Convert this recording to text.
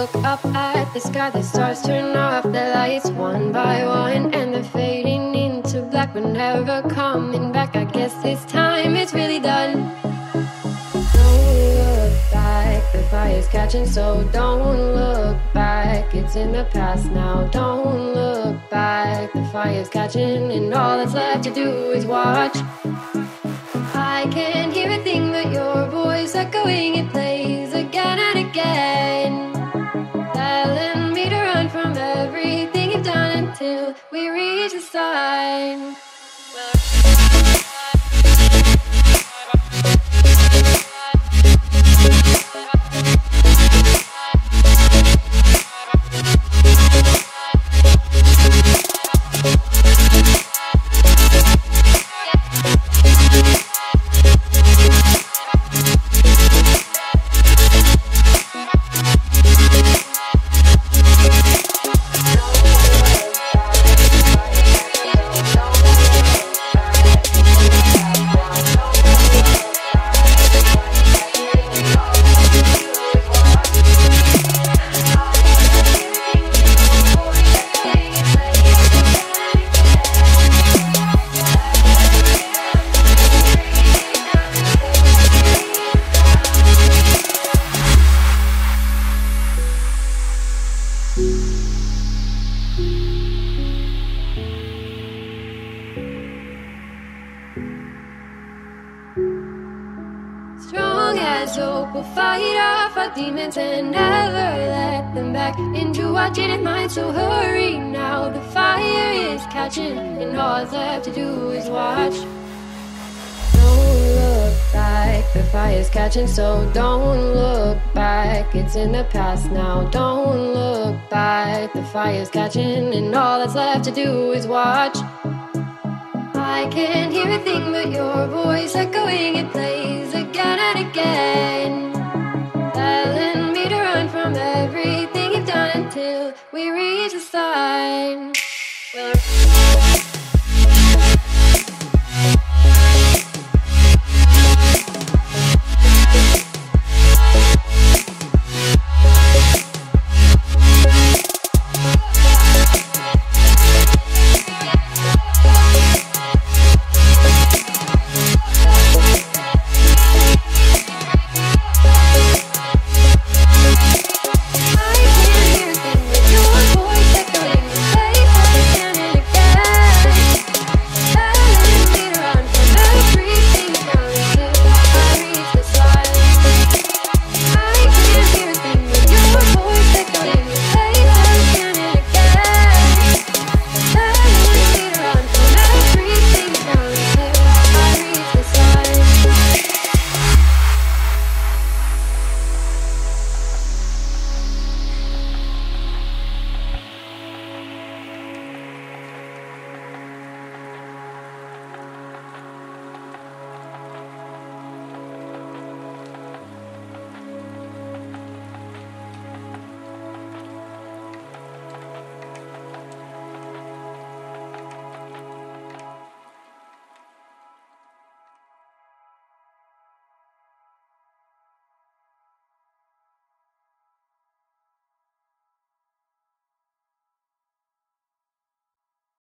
look up at the sky, the stars turn off the lights one by one, and they're fading into black, but never coming back. I guess this time it's really done. Don't look back, the fire's catching, so don't look back. It's in the past now. Don't look back, the fire's catching, and all that's left to do is watch. I can't hear a thing but your voice echoing. It to run from As hope, we'll fight off our demons and never let them back into our jaded mind. So hurry now, the fire is catching, and all that's left to do is watch. Don't look back, the fire's catching, so don't look back. It's in the past now. Don't look back, the fire's catching, and all that's left to do is watch. I can't hear a thing but your voice echoing. It plays.